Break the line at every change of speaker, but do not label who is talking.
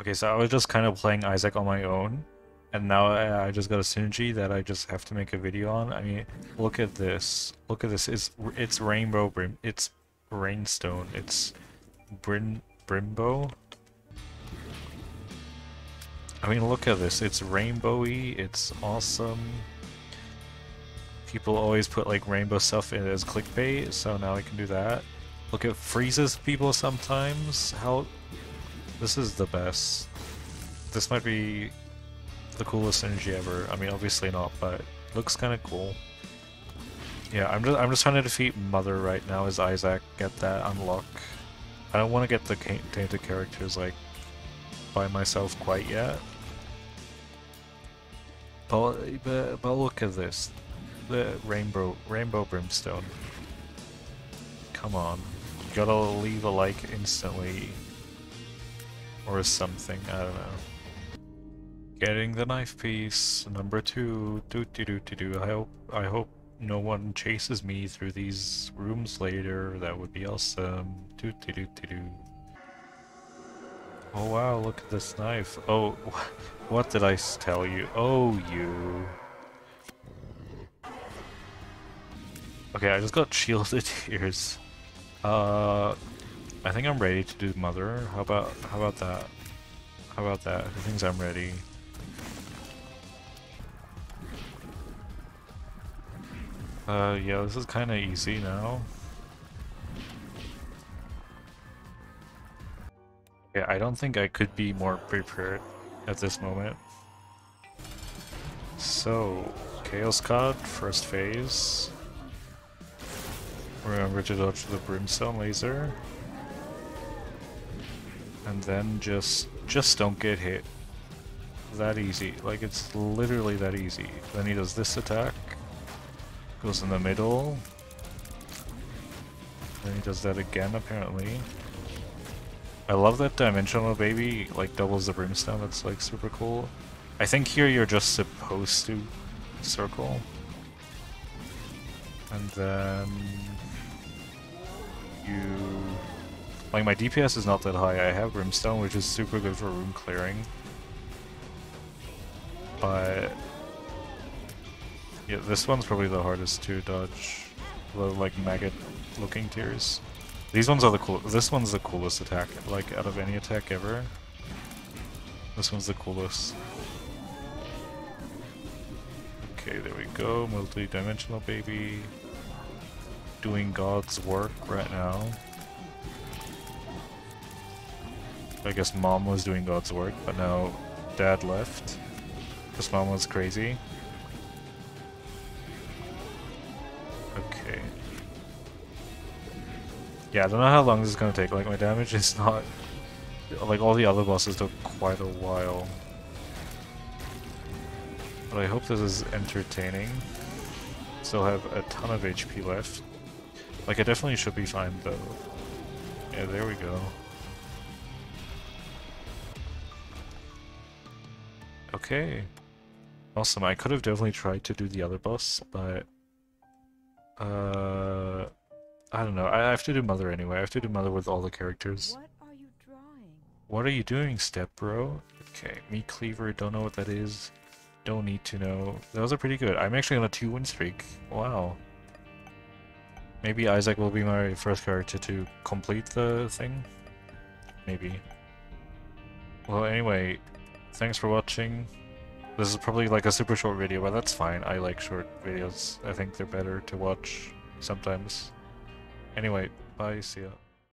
Okay, so I was just kind of playing Isaac on my own, and now I, just got a synergy that I just have to make a video on. I mean, look at this. Look at this. It's it's rainbow brim. It's rainstone. It's brim brimbo. I mean, look at this. It's rainbowy. It's awesome. People always put like rainbow stuff in as clickbait, so now I can do that. Look, it freezes people sometimes. How this is the best. This might be the coolest synergy ever. I mean, obviously not, but looks kind of cool. Yeah, I'm just I'm just trying to defeat Mother right now as Isaac. Get that unlock. I don't want to get the tainted characters like by myself quite yet. But, but but look at this, the rainbow rainbow brimstone. Come on, you gotta leave a like instantly. Or something, I don't know. Getting the knife piece, number two, do do do do do. I hope I hope no one chases me through these rooms later. That would be awesome. Do do do do do. Oh wow, look at this knife. Oh, what did I tell you? Oh, you. Okay, I just got shielded tears. Uh, I think I'm ready to do Mother. How about how about that? How about that? I think I'm ready. Uh, yeah, this is kind of easy now. Yeah, I don't think I could be more prepared at this moment. So, Chaos God, first phase. Remember to dodge the Brimstone Laser and then just just don't get hit. That easy. Like it's literally that easy. Then he does this attack. Goes in the middle. Then he does that again apparently. I love that dimensional baby like doubles the brimstone, that's like super cool. I think here you're just supposed to circle. And then you like, my DPS is not that high. I have Brimstone, which is super good for room clearing. But... Yeah, this one's probably the hardest to dodge. The, like, maggot-looking tears. These ones are the cool- this one's the coolest attack, like, out of any attack ever. This one's the coolest. Okay, there we go, multi-dimensional baby. Doing God's work right now. I guess mom was doing God's work, but now dad left. Because mom was crazy. Okay. Yeah, I don't know how long this is gonna take. Like, my damage is not... Like, all the other bosses took quite a while. But I hope this is entertaining. Still have a ton of HP left. Like, I definitely should be fine, though. Yeah, there we go. Okay. Awesome. I could have definitely tried to do the other boss, but... Uh... I don't know. I have to do Mother anyway. I have to do Mother with all the characters.
What are you drawing?
What are you doing, Step Bro? Okay, Meat Cleaver, don't know what that is. Don't need to know. Those are pretty good. I'm actually on a two-win streak. Wow. Maybe Isaac will be my first character to complete the thing? Maybe. Well, anyway, thanks for watching. This is probably like a super short video, but that's fine. I like short videos. I think they're better to watch sometimes. Anyway, bye, see ya.